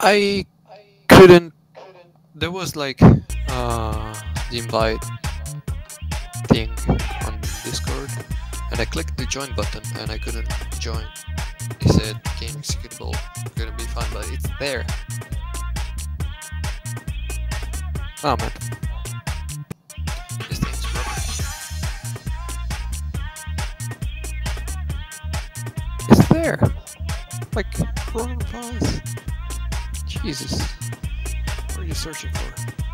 I couldn't. There was like uh, the invite thing on Discord, and I clicked the join button and I couldn't join. It said game executable, gonna be fun, but it's there. Oh man. It's there! Like, coronavirus. Jesus. What are you searching for?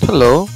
Hello.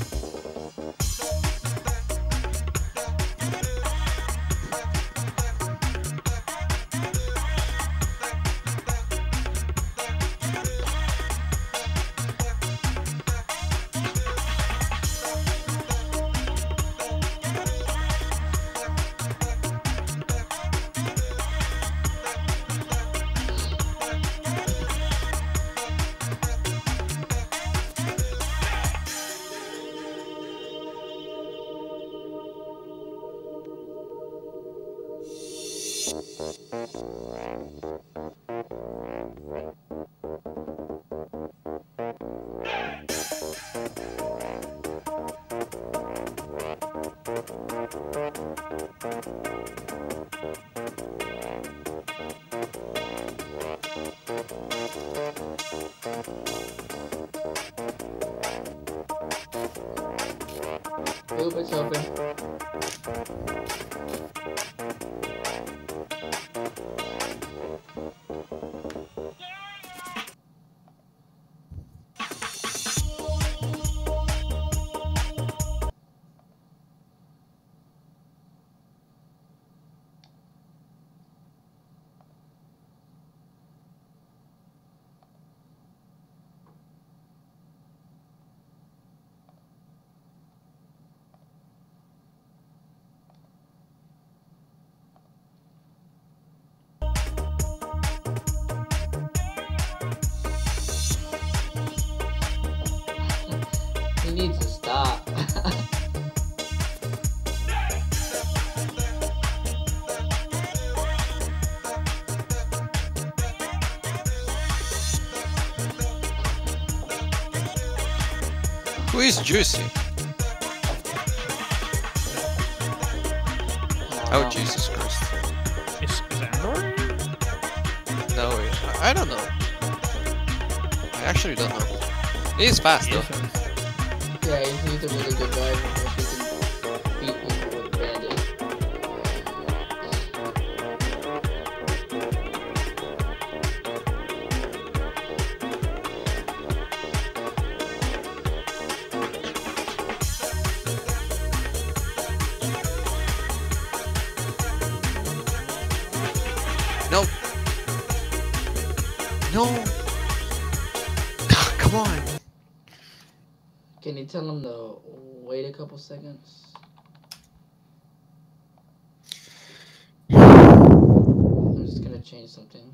It's open. Who is Juicy? Oh, Jesus Christ. Is, is No, I I don't know. I actually don't know. He's fast though. yeah, he's, he's a really good guy. No. Come on. Can you tell him to wait a couple seconds? I'm just gonna change something.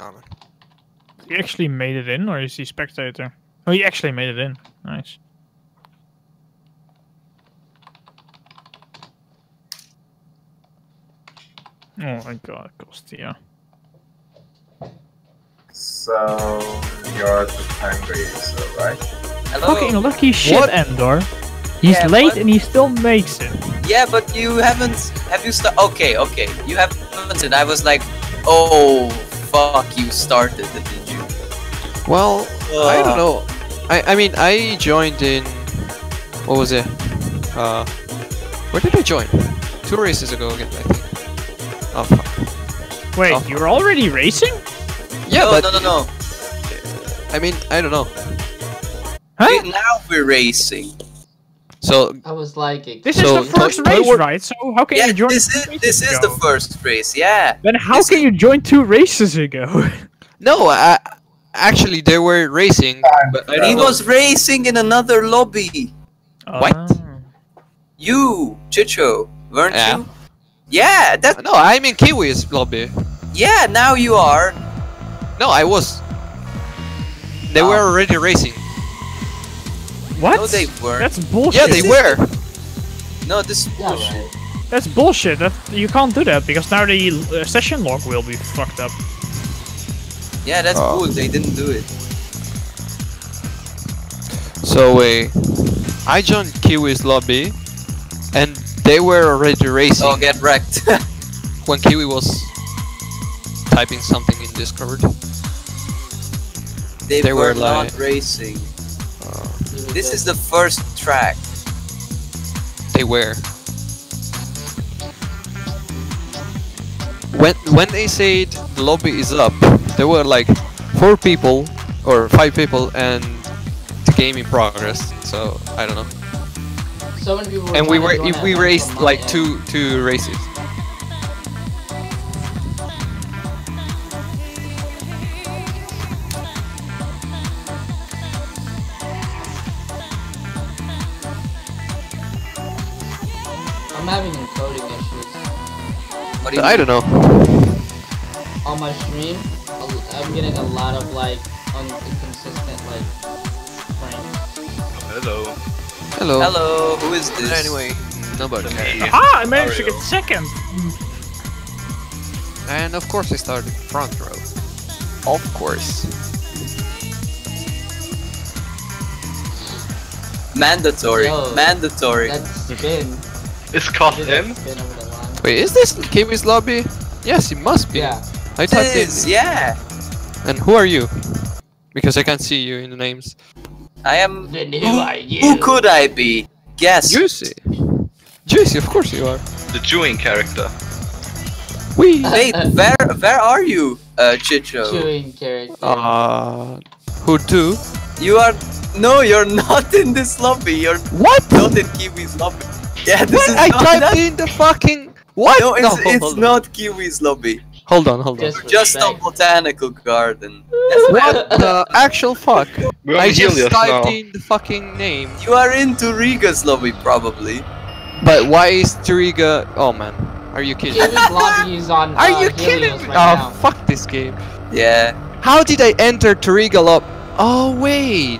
Oh man. He actually made it in, or is he spectator? Oh, he actually made it in. Nice. Oh my god, Kostya. So you're the time racer, right? Hello. Fucking lucky shit, What? Endor. He's Yeah, late but- and he still makes it. Yeah, but you haven't. Have you start? Okay, okay. You haven't. And I was like, oh fuck, you started it, did you? Well, I don't know. I I mean I joined in. What was it? Uh, where did I join? Two races ago again, I think. Oh fuck. Wait, Oh. you were already racing? Yeah, no, but no, no, no. I mean I don't know. Huh? Now we're racing. So I was like. This So, is the first Toy- Toy race, War- right? So how can Yeah, you join? this two is races this is the first race. Yeah. Then how this can is- you join two races ago? no, I, actually they were racing, but I He was racing in another lobby. What? Ah. You, Chicho, weren't Yeah. you? Yeah, that. No, I'm in Kiwi's lobby. Yeah, now you are. No, I was. They Oh. were already racing. What? No, they weren't. That's bullshit. Yeah, they were. No, this is Yeah, bullshit. right. That's bullshit. That you can't do that because now the uh, session log will be fucked up. Yeah, that's Oh. bull. They didn't do it. So uh, I joined Kiwi's lobby, and they were already racing Oh, get wrecked. when Kiwi was typing something in Discord. they, They were, were not like- racing. This is the first track. they were. When when they said the lobby is up, there were like four people or five people and the game in progress. So I don't know. So many people. And we were if we at once raced like end. two two races. Having encoding issues What do you I mean? don't know. on my stream. I'm getting a lot of like inconsistent like frames. Hello. Hello. Hello, who is this? Anyway, nobody cares. Ah, I managed to get second. And of course I started front row. Of course. Mandatory. Yo, Mandatory. That spin. It's cost did that him. spin over the line. Wait, is this Kiwi's lobby? Yes, it must be. Yeah. I typed in. This, yeah. And who are you? Because I can't see you in the names. I am. Then who Who, are you? who could I be? Guess. Juicy. Juicy, of course you are. The chewing character. We. Wait, where where are you, uh, Chicho? Chewing character. Uh, who do? You are. No, you're not in this lobby. You're What? not in Kiwi's lobby. Yeah, this What? is I not. typed that- in the fucking. What? No, it's, hold it's not Kiwi's lobby. Hold on, hold on. Just Just a botanical garden. That's What the actual fuck? We're I just Helios typed now. in the fucking name. You are into Riga's lobby, probably. But why is Tariga? Oh man, are you kidding? Kiwi's lobby is on. Are uh, you Helios kidding me? Right oh now. fuck this game. Yeah. How did I enter Tariga lobby? Oh wait.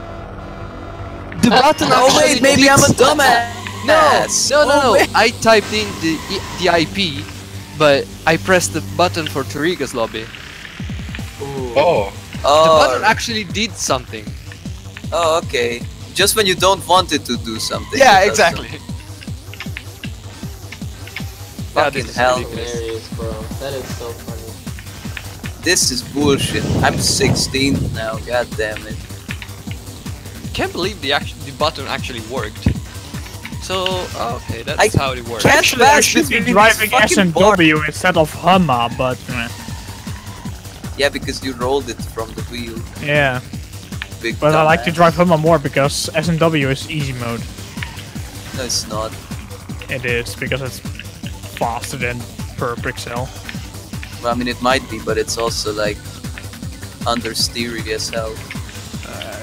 The button Oh wait, maybe I'm a s- dumbass. No, no, no, Oh, no. wait. I typed in the the IP, but I pressed the button for Tariga's lobby. Ooh. Oh. The Oh, button actually did something. oh, okay. Just when you don't want it to do something. Yeah, exactly. something. Fucking this is hell. Hilarious, bro. That is so funny. This is bullshit. I'm 16 now. God damn it. Can't believe the act- the button actually worked. So okay, that's I how it works. can't Actually, I should be driving fucking bars. S&W instead of Hummer, but uh, Yeah, because you rolled it from the wheel. yeah. Big But I like to drive Hummer more because S&W is easy mode. No, it's not. It is because it's faster than per pixel. Well, I mean, it might be, but it's also like understeery as hell. Uh,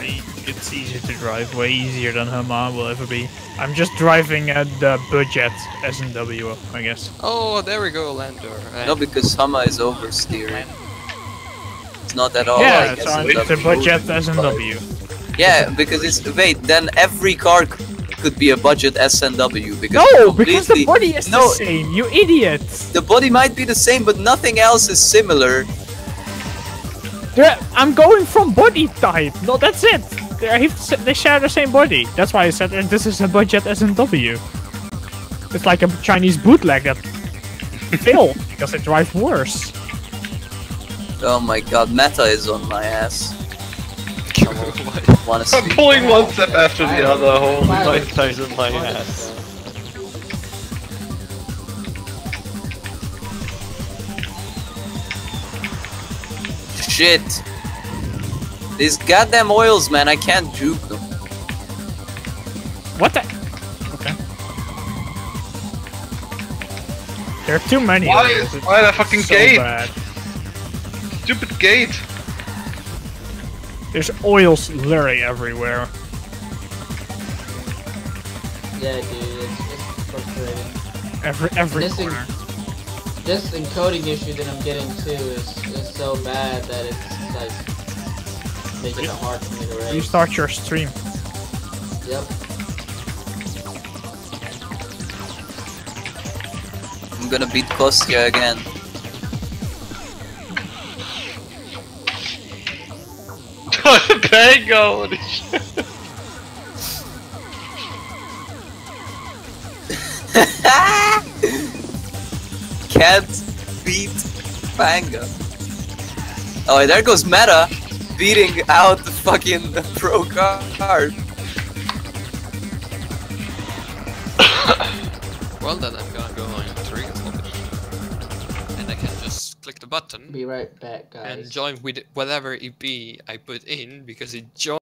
it's easier to drive, way easier than Hummer will ever be. I'm just driving at the budget S&W, I guess. Oh, there we go, Landor. And No, because Hummer is oversteering. It's not at all yeah, like it's, on, it's a budget S&W. Yeah, because it's wait. Then every car c- could be a budget SNW because No, because the body is No. the same. You idiot. the body might be the same, but nothing else is similar. They're- I'm going from body type. No, that's it. They they share the same body. That's why I said that this is a budget SNW. It's like a Chinese bootleg that failed because it drives worse. Oh my god, meta is on my ass. Wanna I'm pulling one step after the other. Holy Violet. my ties in my ass. Shit. These goddamn oils, man, I can't juke them. What the? Okay. There are too many. Why of is- It's why the fucking so gate? bad. Stupid gate. There's oils literally everywhere. Yeah, dude, it's, it's frustrating. Every every Missing- corner. This encoding issue that I'm getting too is, is so bad that it's like making it hard for me to race. Restart your stream. Yep. I'm gonna beat Kostya again. Pango. Holy shit. Can't beat Fanga. Oh, there goes Meta beating out the fucking pro card. Well then I'm gonna go on Triggers lobby. And I can just click the button Be right back, guys. and join with whatever IP I put in because it joins